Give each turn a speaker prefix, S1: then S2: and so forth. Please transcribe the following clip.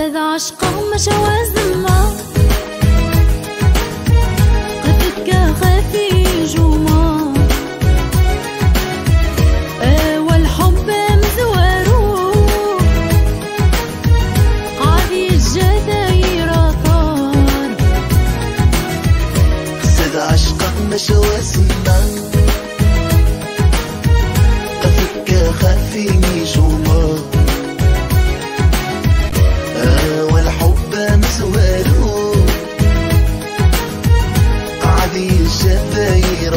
S1: زاد عشقه مشى وزما قدك خفي جوما والحب مزوارو قاضي الجداير طار.
S2: زاد عشقه مشى وزما الجباير